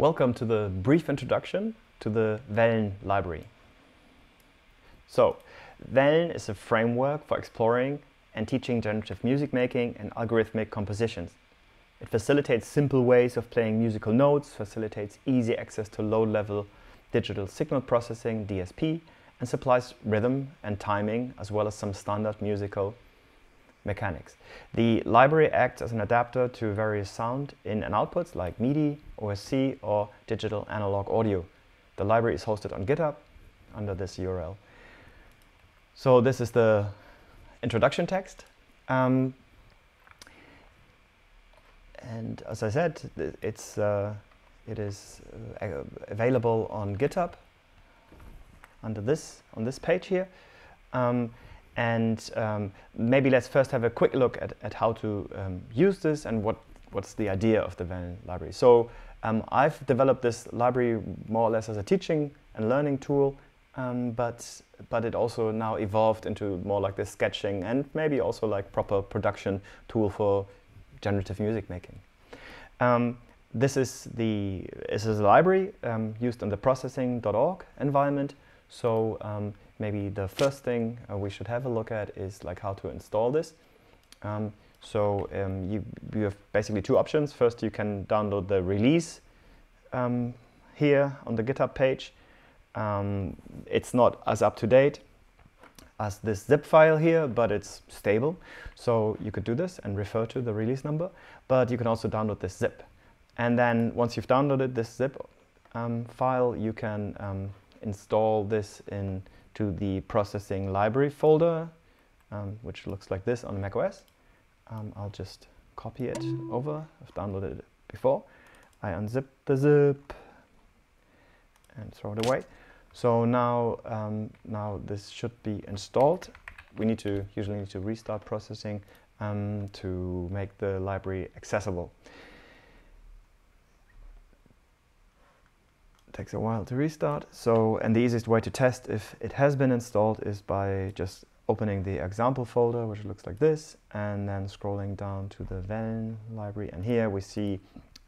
Welcome to the brief introduction to the Wellen library. So, Wellen is a framework for exploring and teaching generative music making and algorithmic compositions. It facilitates simple ways of playing musical notes, facilitates easy access to low-level digital signal processing, DSP, and supplies rhythm and timing, as well as some standard musical mechanics. The library acts as an adapter to various sound in and outputs like MIDI, OSC, or digital analog audio. The library is hosted on GitHub under this URL. So this is the introduction text. Um, and as I said, it's, uh, it is uh, available on GitHub under this, on this page here. Um, and um, maybe let's first have a quick look at, at how to um, use this and what, what's the idea of the Wellen library. So um, I've developed this library more or less as a teaching and learning tool, um, but, but it also now evolved into more like this sketching and maybe also like proper production tool for generative music making. Um, this is the this is a library um, used in the processing.org environment. So maybe the first thing uh, we should have a look at is like how to install this. Um, so um, you, you have basically two options. First, you can download the release um, here on the GitHub page. Um, it's not as up to date as this zip file here, but it's stable. So you could do this and refer to the release number, but you can also download this zip. And then once you've downloaded this zip um, file, you can um, install this into the processing library folder, um, which looks like this on macOS. Um, I'll just copy it over. I've downloaded it before. I unzip the zip and throw it away. So now, um, now this should be installed. We need to usually need to restart processing um, to make the library accessible. Takes a while to restart. So, and the easiest way to test if it has been installed is by just opening the example folder, which looks like this, and then scrolling down to the Wellen library. And here we see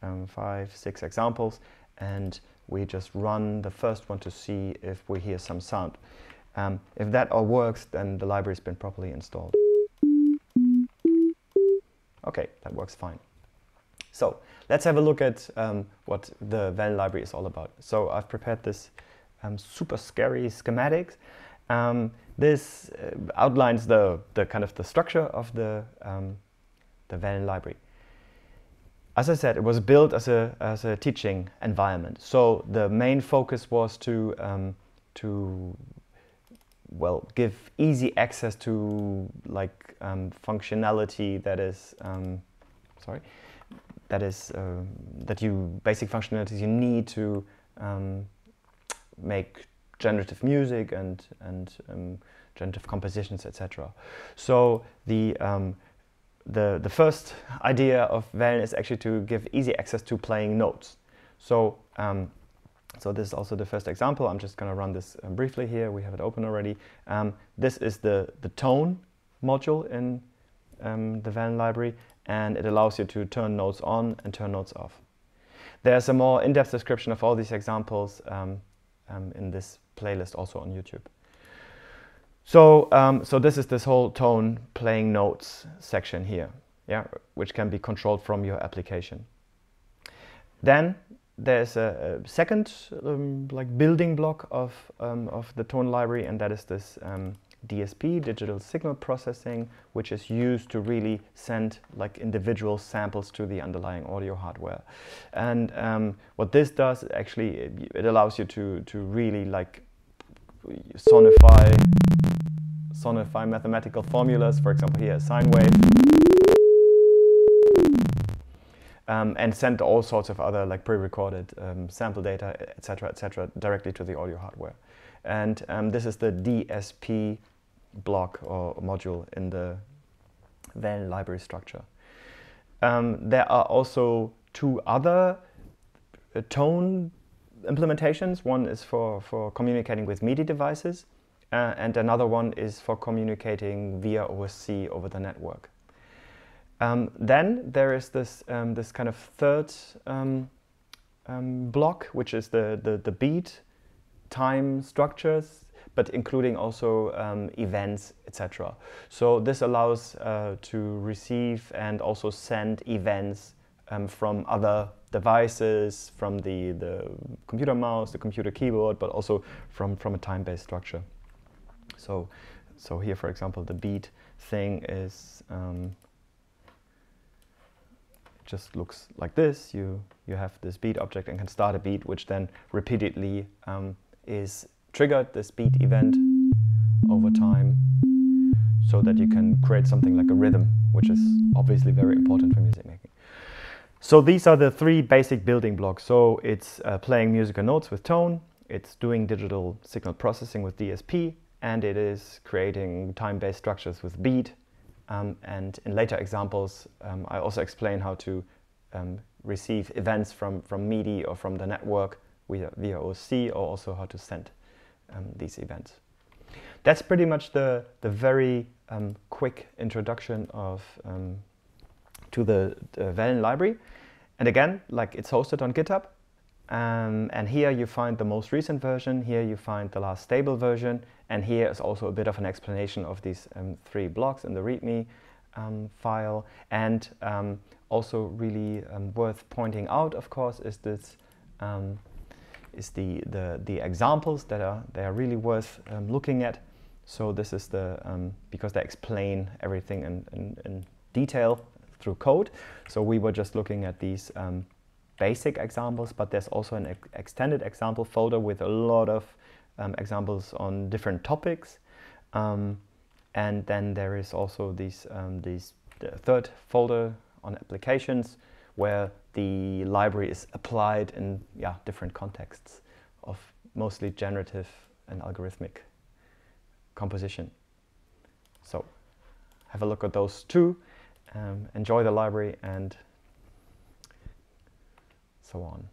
um, five, six examples, and we just run the first one to see if we hear some sound. Um, if that all works, then the library's been properly installed. Okay, that works fine. So let's have a look at um, what the Wellen library is all about. So I've prepared this um, super scary schematic. Um, this uh, outlines the, the kind of the structure of the, um, the Wellen library. As I said, it was built as a, as a teaching environment. So the main focus was to, um, to well, give easy access to like um, functionality that is, sorry, that is uh, that you basic functionalities you need to um, make generative music and and um, generative compositions, etc. So the um, the the first idea of Wellen is actually to give easy access to playing notes. So um, so this is also the first example. I'm just going to run this um, briefly here. We have it open already. This is the the tone module in the Wellen library, and it allows you to turn notes on and turn notes off. There's a more in-depth description of all these examples um, um, in this playlist also on YouTube. So, um, so this is this whole tone playing notes section here, yeah, which can be controlled from your application. Then there's a, a second um, like building block of, um, of the tone library, and that is this um, DSP, digital signal processing, which is used to really send like individual samples to the underlying audio hardware. And um, what this does, actually, it, it, allows you to, to really like sonify, sonify mathematical formulas, for example here, a sine wave, um, and send all sorts of other like pre-recorded um, sample data, etc., etc., directly to the audio hardware. And um, this is the DSP block or module in the Wellen library structure. Um, there are also two other uh, tone implementations. One is for, for communicating with MIDI devices, uh, and another one is for communicating via OSC over the network. Um, then there is this, um, this kind of third um, um, block, which is the, the, the beat time structures, but including also um, events, etc. So this allows uh, to receive and also send events um, from other devices, from the, the computer mouse, the computer keyboard, but also from, from a time-based structure. So, so here, for example, the beat thing is um, just looks like this. You, you have this beat object and can start a beat, which then repeatedly um, is triggered, this beat event, over time, so that you can create something like a rhythm, which is obviously very important for music making. So these are the three basic building blocks. So it's uh, playing musical notes with tone, it's doing digital signal processing with DSP, and it is creating time-based structures with beat, um, and in later examples, um, I also explain how to um, receive events from, from MIDI or from the network via, via OSC, or also how to send um, these events. That's pretty much the, the very um, quick introduction of um, to the, the library. And again, like it's hosted on GitHub. Um, and here you find the most recent version, here you find the last stable version, and here is also a bit of an explanation of these um, three blocks in the README file. And also really worth pointing out, of course, is this um, is the, the, the examples that are, they are really worth looking at. So this is the, because they explain everything in, in, in, detail through code. So we were just looking at these basic examples, but there's also an ex extended example folder with a lot of um, examples on different topics. Um, and then there is also these, um, these the third folder on applications where the library is applied in yeah, different contexts of mostly generative and algorithmic composition. So have a look at those two, um, enjoy the library and so on.